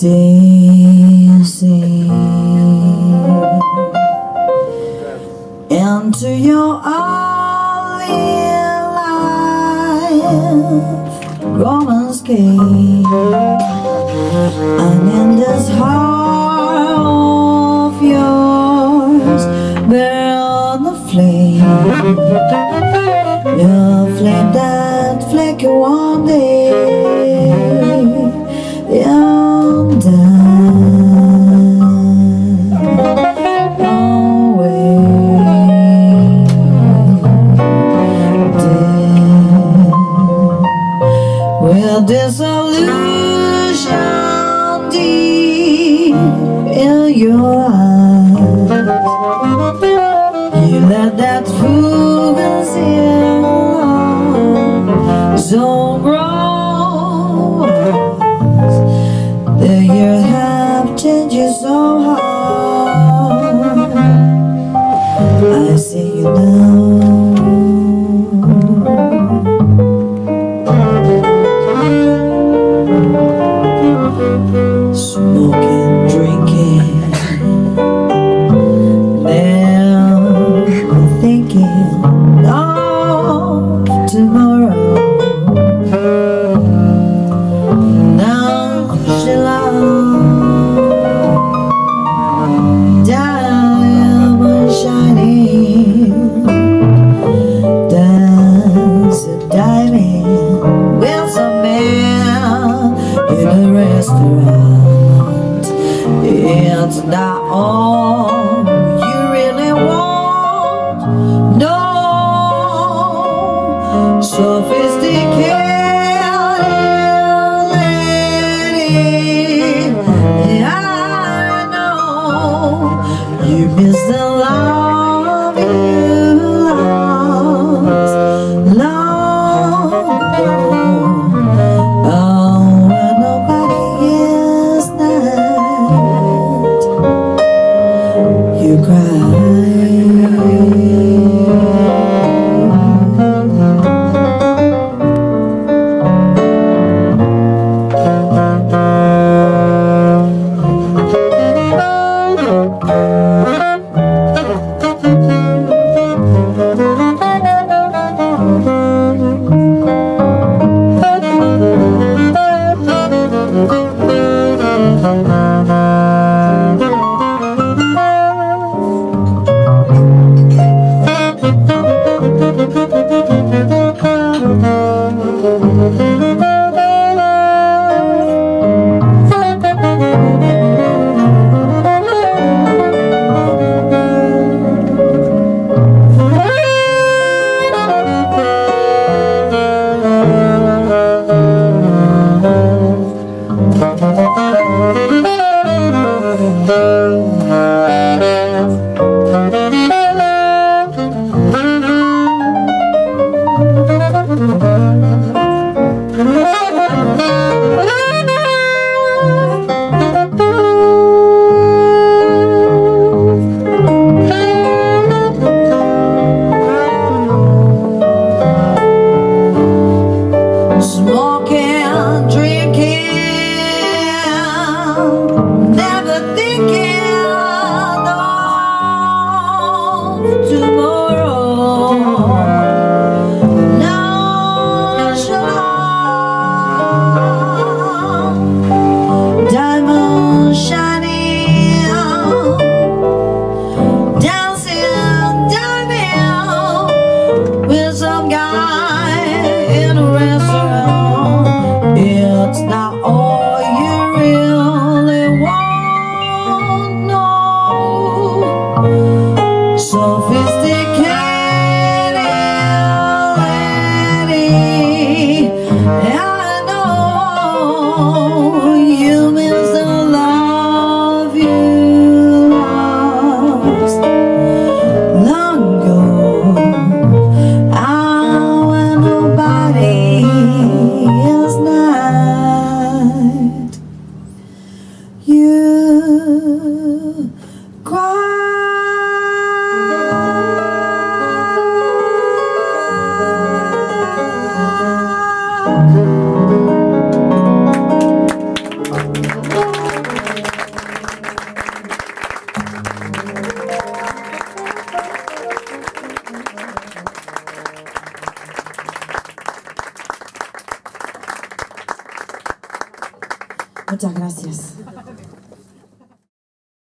dancing into your only life. Romance came and in this Will disillusion deep in your eyes. You let that fugazi zone grow. The years have changed you so hard I see you now It's not all you really want. No sophisticated you cry. Muchas gracias.